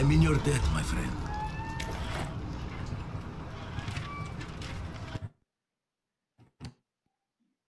I'm in your debt, my friend.